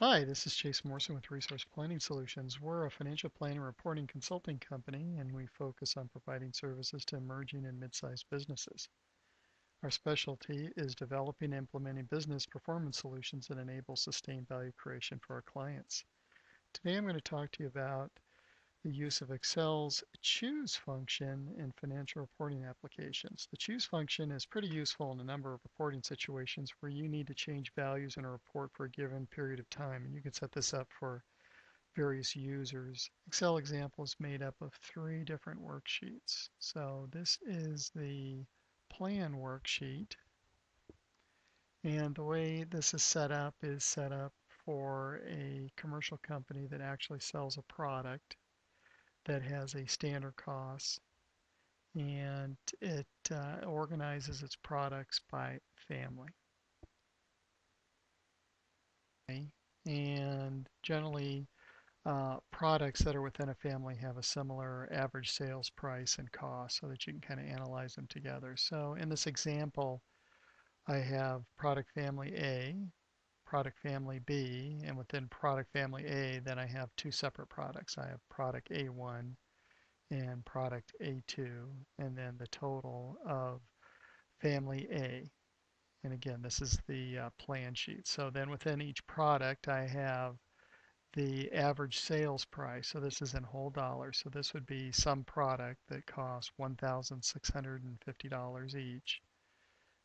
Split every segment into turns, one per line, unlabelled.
Hi, this is Chase Morrison with Resource Planning Solutions. We're a financial planning reporting consulting company, and we focus on providing services to emerging and mid-sized businesses. Our specialty is developing and implementing business performance solutions that enable sustained value creation for our clients. Today I'm going to talk to you about the use of Excel's choose function in financial reporting applications. The choose function is pretty useful in a number of reporting situations where you need to change values in a report for a given period of time. And you can set this up for various users. Excel example is made up of three different worksheets. So this is the plan worksheet. And the way this is set up is set up for a commercial company that actually sells a product that has a standard cost and it uh, organizes its products by family. And generally, uh, products that are within a family have a similar average sales price and cost so that you can kind of analyze them together. So in this example, I have product family A, product family B, and within product family A, then I have two separate products. I have product A1 and product A2, and then the total of family A. And again, this is the uh, plan sheet. So then within each product, I have the average sales price. So this is in whole dollars. So this would be some product that costs $1,650 each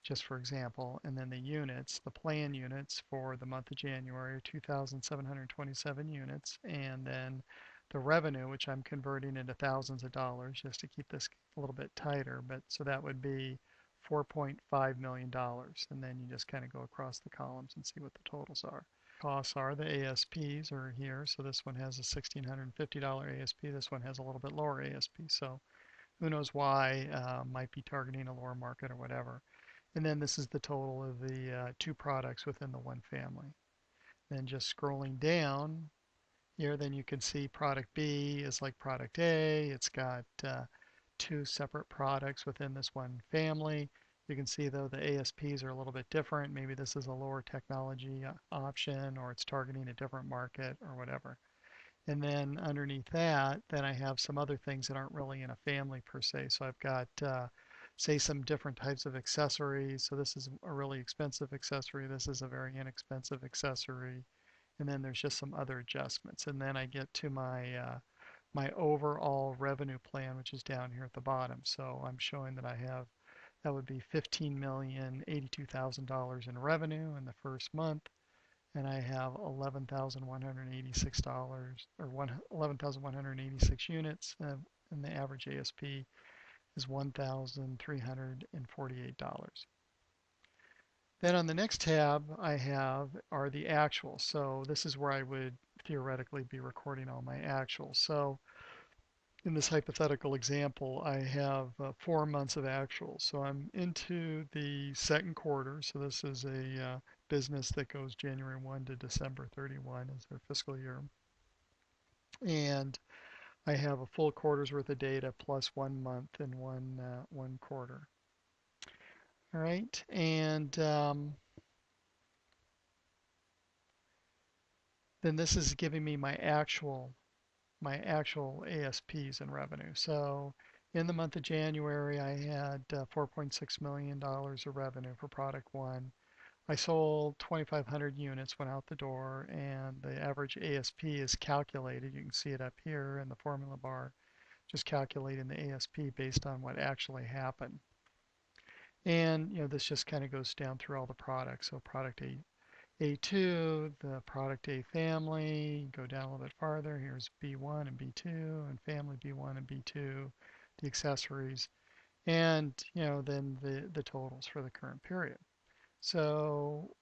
just for example, and then the units, the plan units for the month of January 2,727 units, and then the revenue, which I'm converting into thousands of dollars just to keep this a little bit tighter, but so that would be $4.5 million, and then you just kind of go across the columns and see what the totals are. Costs are the ASPs are here, so this one has a $1,650 ASP, this one has a little bit lower ASP, so who knows why, uh, might be targeting a lower market or whatever. And then this is the total of the uh, two products within the one family. Then just scrolling down here, then you can see product B is like product A. It's got uh, two separate products within this one family. You can see though the ASPs are a little bit different. Maybe this is a lower technology uh, option or it's targeting a different market or whatever. And then underneath that, then I have some other things that aren't really in a family per se. So I've got uh, say some different types of accessories. So this is a really expensive accessory. This is a very inexpensive accessory. And then there's just some other adjustments. And then I get to my uh, my overall revenue plan, which is down here at the bottom. So I'm showing that I have that would be $15,082,000 in revenue in the first month. And I have $11,186 or 11,186 units, uh, and the average ASP is $1,348. Then on the next tab I have are the actuals. So this is where I would theoretically be recording all my actuals. So in this hypothetical example, I have uh, four months of actuals. So I'm into the second quarter. So this is a uh, business that goes January 1 to December 31 as their fiscal year. And I have a full quarter's worth of data plus one month and one uh, one quarter. All right, and um, then this is giving me my actual my actual ASPs and revenue. So in the month of January, I had uh, $4.6 million of revenue for product one. I sold 2,500 units, went out the door, and the average ASP is calculated. You can see it up here in the formula bar, just calculating the ASP based on what actually happened. And you know this just kind of goes down through all the products. So product A, A2, the product A family, go down a little bit farther. Here's B1 and B2, and family B1 and B2, the accessories, and you know then the the totals for the current period. So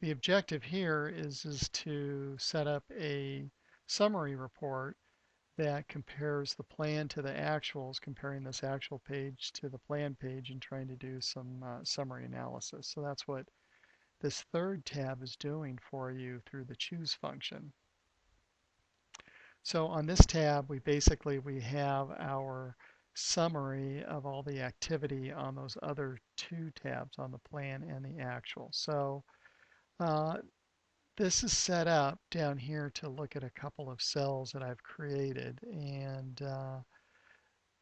the objective here is, is to set up a summary report that compares the plan to the actuals, comparing this actual page to the plan page and trying to do some uh, summary analysis. So that's what this third tab is doing for you through the choose function. So on this tab, we basically, we have our summary of all the activity on those other two tabs on the plan and the actual. So uh, this is set up down here to look at a couple of cells that I've created. And uh,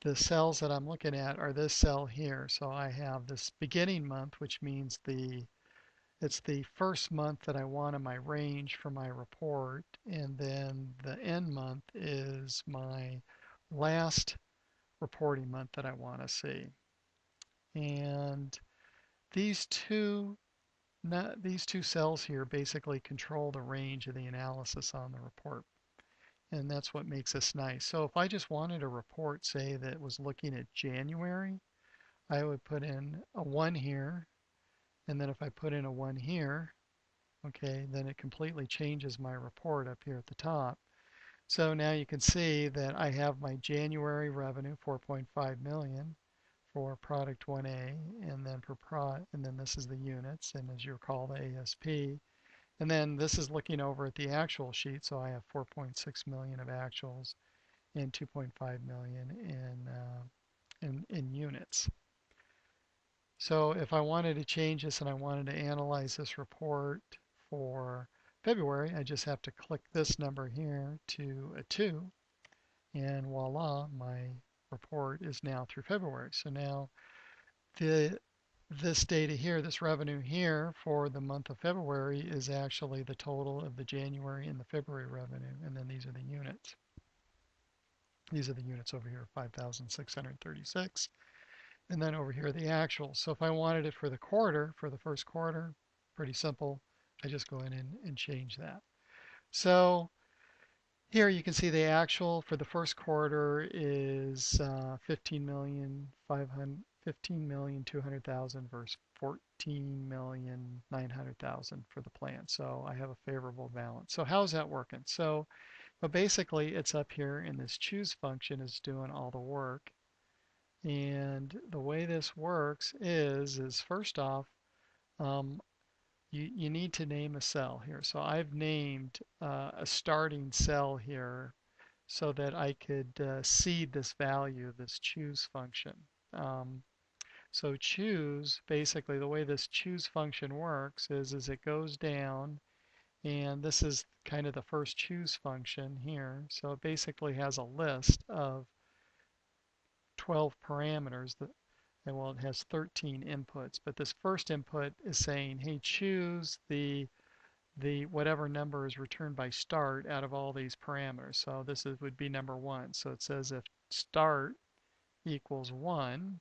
the cells that I'm looking at are this cell here. So I have this beginning month, which means the it's the first month that I want in my range for my report. And then the end month is my last reporting month that I want to see. And these two these two cells here basically control the range of the analysis on the report. And that's what makes this nice. So if I just wanted a report, say, that was looking at January, I would put in a 1 here. And then if I put in a 1 here, okay, then it completely changes my report up here at the top. So now you can see that I have my January revenue, 4.5 million for product 1A, and then for pro, and then this is the units, and as you recall, the ASP. And then this is looking over at the actual sheet, so I have 4.6 million of actuals and 2.5 million in, uh, in, in units. So if I wanted to change this and I wanted to analyze this report for February, I just have to click this number here to a 2, and voila, my report is now through February. So now the this data here, this revenue here for the month of February is actually the total of the January and the February revenue. And then these are the units. These are the units over here, 5,636. And then over here, the actual. So if I wanted it for the quarter, for the first quarter, pretty simple. I just go in and, and change that. So here you can see the actual for the first quarter is uh, 15 million 500 15 million 200,000 versus 14 million 900,000 for the plan. So I have a favorable balance. So how's that working? So but basically it's up here and this choose function is doing all the work. And the way this works is, is first off, um, you, you need to name a cell here. So I've named uh, a starting cell here so that I could uh, seed this value, this choose function. Um, so choose, basically the way this choose function works is, is it goes down and this is kind of the first choose function here. So it basically has a list of 12 parameters that and well, it has 13 inputs, but this first input is saying, hey, choose the the whatever number is returned by start out of all these parameters. So this is, would be number one. So it says if start equals one,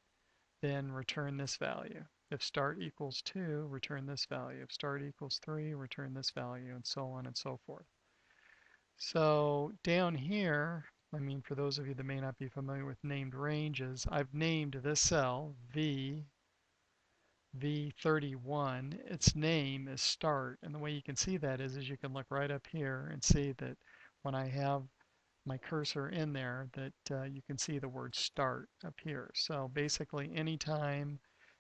then return this value. If start equals two, return this value. If start equals three, return this value, and so on and so forth. So down here, I mean, for those of you that may not be familiar with named ranges, I've named this cell V, V31. Its name is start. And the way you can see that is, is you can look right up here and see that when I have my cursor in there that uh, you can see the word start up here. So basically anytime,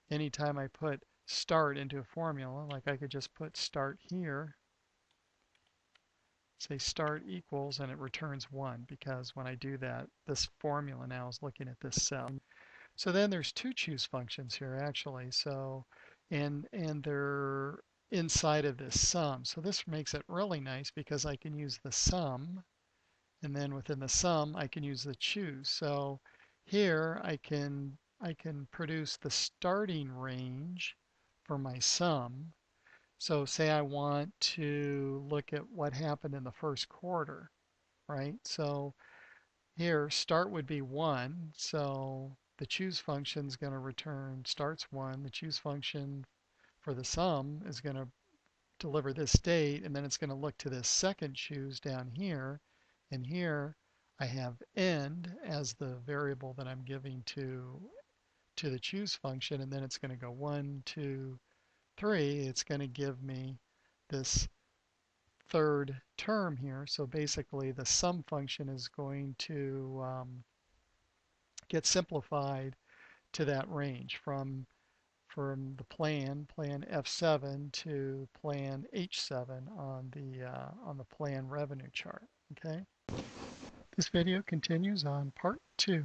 anytime I put start into a formula, like I could just put start here say start equals and it returns 1 because when I do that, this formula now is looking at this cell. So then there's two choose functions here actually. So and and they're inside of this sum. So this makes it really nice because I can use the sum and then within the sum I can use the choose. So here I can I can produce the starting range for my sum so say I want to look at what happened in the first quarter, right? So here start would be 1. So the choose function is going to return starts 1. The choose function for the sum is going to deliver this date and then it's going to look to this second choose down here and here I have end as the variable that I'm giving to to the choose function and then it's going to go 1, 2, 3, it's going to give me this third term here. So basically the sum function is going to um, get simplified to that range from from the plan, plan F7 to plan H7 on the uh, on the plan revenue chart. Okay. This video continues on part two.